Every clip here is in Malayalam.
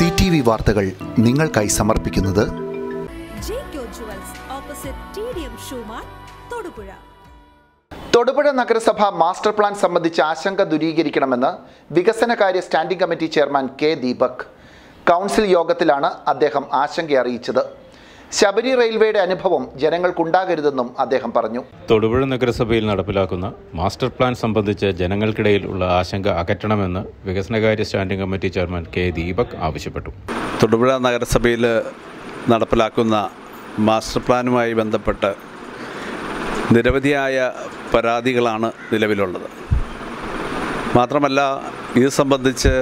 സി ടി വി വാർത്തകൾ നിങ്ങൾക്കായി സമർപ്പിക്കുന്നത് തൊടുപുഴ നഗരസഭ മാസ്റ്റർ പ്ലാൻ സംബന്ധിച്ച് ആശങ്ക ദൂരീകരിക്കണമെന്ന് വികസനകാര്യ standing committee chairman K Deepak. Council യോഗത്തിലാണ് അദ്ദേഹം ആശങ്ക അറിയിച്ചത്. ശബരി റെയിൽവേയുടെ അനുഭവം ജനങ്ങൾക്കുണ്ടാകരുതെന്നും അദ്ദേഹം പറഞ്ഞു. തൊടുപുഴ നഗരസഭയിൽ നടപ്പിലാക്കുന്ന മാസ്റ്റർ പ്ലാൻ സംബന്ധിച്ച് ജനങ്ങൾക്കിടയിൽ ഉള്ള ആശങ്ക അകറ്റണമെന്ന് വികസനകാര്യ standing committee chairman K Deepak ആവശ്യപ്പെട്ടു. തൊടുപുഴ നഗരസഭയിൽ നടപ്പിലാക്കുന്ന മാസ്റ്റർ പ്ലാനുമായി ബന്ധപ്പെട്ട് നിരവധിയായ പരാതികളാണ് നിലവിലുള്ളത്. മാത്രമല്ല ഇത് സംബന്ധിച്ച്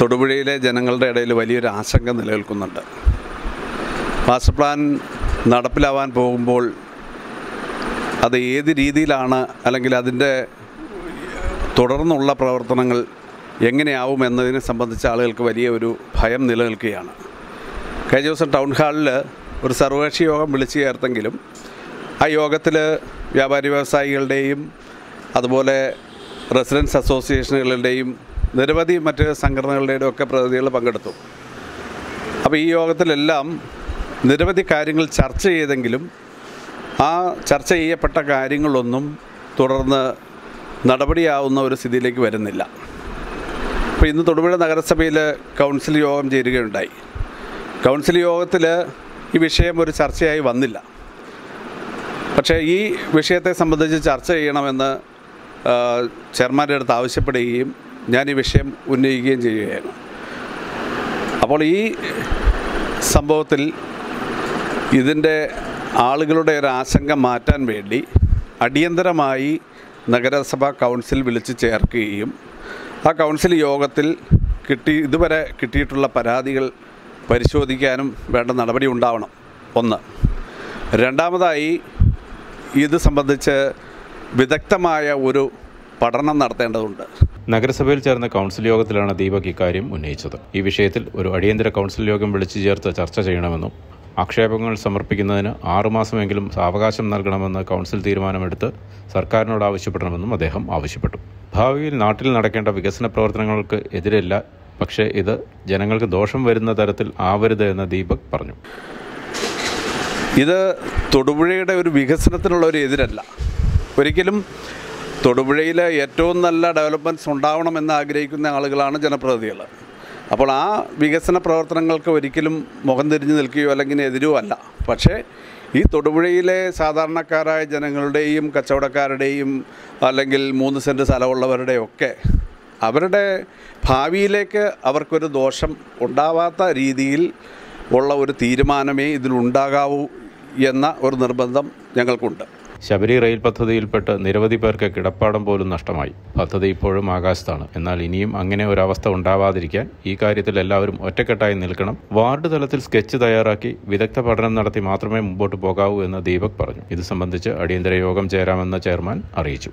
തൊടുപുഴയിലെ ജനങ്ങളുടെ ഇടയിൽ വലിയൊരു ആശങ്ക നിലനിൽക്കുന്നുണ്ട്. മാസ്റ്റർ പ്ലാൻ നടപ്പിലാവാൻ പോകുമ്പോൾ അത് ഏത് രീതിയിലാണ് അല്ലെങ്കിൽ അതിന്റെ തുടർന്നുള്ള പ്രവർത്തനങ്ങൾ എങ്ങനെയാവും എന്നതിനെ സംബന്ധിച്ച് ആളുകൾക്ക് വലിയ ഒരു ഭയം നിലനിൽക്കുകയാണ്. കഴിഞ്ഞ ദിവസം ടൗൺ ഹാളിൽ ഒരു സർവകക്ഷി യോഗം വിളിച്ചു ചേർത്തെങ്കിലും ആ യോഗത്തിൽ വ്യാപാരി വ്യവസായികളുടെയും അതുപോലെ റെസിഡൻസ് അസോസിയേഷനുകളുടെയും നിരവധി മറ്റ് സംഘടനകളുടെയും ഒക്കെ പ്രതിനിധികൾ പങ്കെടുത്തു. അപ്പോൾ ഈ യോഗത്തിലെല്ലാം നിരവധി കാര്യങ്ങൾ ചർച്ച ചെയ്തെങ്കിലും ആ ചർച്ച ചെയ്യപ്പെട്ട കാര്യങ്ങളൊന്നും തുടർന്ന് നടപടിയാവുന്ന ഒരു സ്ഥിതിയിലേക്ക് വരുന്നില്ല. അപ്പോൾ ഇന്ന് തൊടുപുഴ നഗരസഭയിൽ കൗൺസിൽ യോഗം ചേരുകയുണ്ടായി. കൗൺസിൽ യോഗത്തിൽ ഈ വിഷയം ഒരു ചർച്ചയായി വന്നില്ല. പക്ഷേ ഈ വിഷയത്തെ സംബന്ധിച്ച് ചർച്ച ചെയ്യണമെന്ന് ചെയർമാന്റെ അടുത്ത് ആവശ്യപ്പെടുകയും ഞാൻ ഈ വിഷയം ഉന്നയിക്കുകയും ചെയ്യുകയാണ്. അപ്പോൾ ഈ സംഭവത്തിൽ ഇതിന്റെ ആളുകളുടെ ഒരു ആശങ്ക മാറ്റാൻ വേണ്ടി അടിയന്തരമായി നഗരസഭാ കൗൺസിൽ വിളിച്ച് ചേർക്കുകയും ആ കൗൺസിൽ യോഗത്തിൽ കിട്ടി ഇതുവരെ കിട്ടിയിട്ടുള്ള പരാതികൾ പരിശോധിക്കാനും വേണ്ട നടപടി ഉണ്ടാവണം. ഒന്ന്. രണ്ടാമതായി ഇത് സംബന്ധിച്ച് വിദഗ്ധമായ ഒരു പഠനം നടത്തേണ്ടതുണ്ട്. നഗരസഭയിൽ ചേർന്ന കൗൺസിൽ യോഗത്തിലാണ് ദീപക് ഇക്കാര്യം ഉന്നയിച്ചത്. ഈ വിഷയത്തിൽ ഒരു അടിയന്തര കൗൺസിൽ യോഗം വിളിച്ചു ചേർത്ത് ചർച്ച ചെയ്യണമെന്നും ആക്ഷേപങ്ങൾ സമർപ്പിക്കുന്നതിന് ആറുമാസമെങ്കിലും അവകാശം നൽകണമെന്ന് കൗൺസിൽ തീരുമാനമെടുത്ത് സർക്കാരിനോട് ആവശ്യപ്പെടണമെന്നും അദ്ദേഹം ആവശ്യപ്പെട്ടു. ഭാവിയിൽ നാട്ടിൽ നടക്കേണ്ട വികസന പ്രവർത്തനങ്ങൾക്ക് എതിരല്ല. പക്ഷേ ഇത് ജനങ്ങൾക്ക് ദോഷം വരുന്ന തരത്തിൽ ആവരുത് എന്ന് ദീപക് പറഞ്ഞു. ഇത് തൊടുപുഴയുടെ ഒരു വികസനത്തിനുള്ള ഒരു എതിരല്ല. ഒരിക്കലും തൊടുപുഴയിലെ ഏറ്റവും നല്ല ഡെവലപ്മെന്റ്സ് ഉണ്ടാവണമെന്ന് ആഗ്രഹിക്കുന്ന ആളുകളാണ് ജനപ്രതിനിധികൾ അപ്പോൾ ആ വികസന പ്രവർത്തനങ്ങൾക്ക് ഒരിക്കലും മുഖം തിരിഞ്ഞു നിൽക്കുകയോ അല്ലെങ്കിൽ എതിരോ അല്ല. പക്ഷേ ഈ തൊടുപുഴയിലെ സാധാരണക്കാരായ ജനങ്ങളുടെയും കച്ചവടക്കാരുടെയും അല്ലെങ്കിൽ മൂന്ന് സെന്റ് സ്ഥലമുള്ളവരുടെയും ഒക്കെ അവരുടെ ഭാവിയിലേക്ക് അവർക്കൊരു ദോഷം ഉണ്ടാവാത്ത രീതിയിൽ ഉള്ള ഒരു തീരുമാനമേ ഇതിലുണ്ടാകാവൂ എന്ന ഒരു നിർബന്ധം ഞങ്ങൾക്കുണ്ട്. ശബരി റെയിൽ പദ്ധതിയിൽപ്പെട്ട് നിരവധി പേർക്ക് കിടപ്പാടം പോലും നഷ്ടമായി. പദ്ധതി ഇപ്പോഴും ആകാശത്താണ്. എന്നാൽ ഇനിയും അങ്ങനെ ഒരവസ്ഥ ഉണ്ടാവാതിരിക്കാൻ ഈ കാര്യത്തിൽ എല്ലാവരും ഒറ്റക്കെട്ടായി നിൽക്കണം. വാർഡ് തലത്തിൽ സ്കെച്ച് തയ്യാറാക്കി വിദഗ്ധ പഠനം നടത്തി മാത്രമേ മുമ്പോട്ട് പോകാവൂ എന്ന് ദീപക് പറഞ്ഞു. ഇത് സംബന്ധിച്ച് അടിയന്തര യോഗം ചേരാമെന്ന് ചെയർമാൻ അറിയിച്ചു.